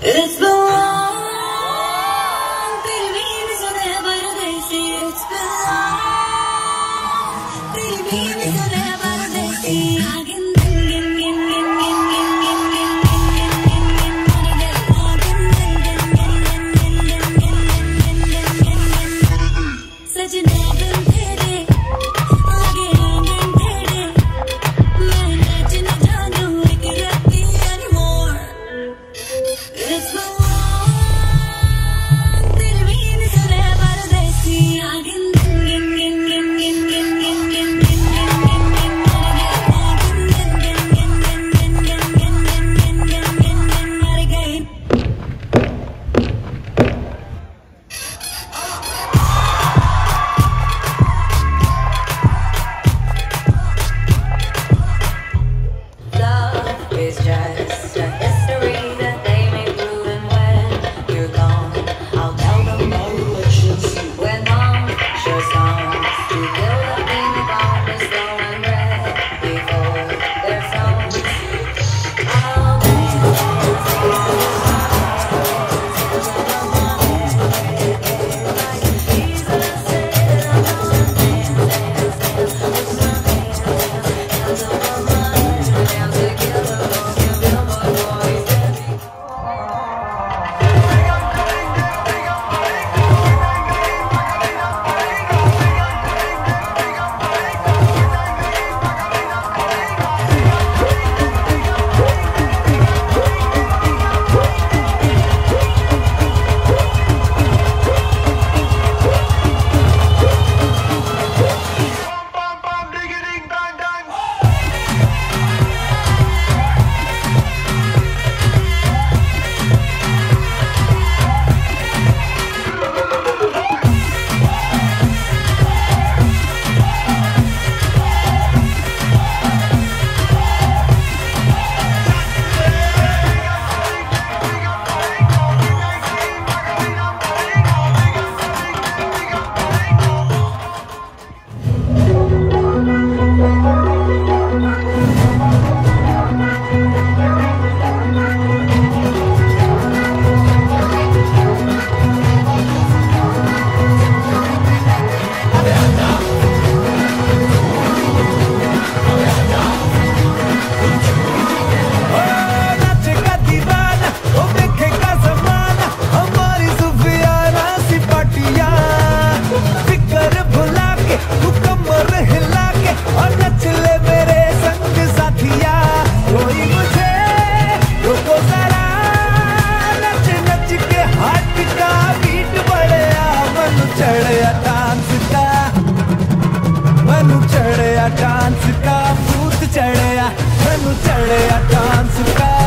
It's been long, baby, so never they see. It's been long, baby. चढ़या dance का। मनु चढ़या dance का भूत चढ़या। मनु चढ़या डांस का।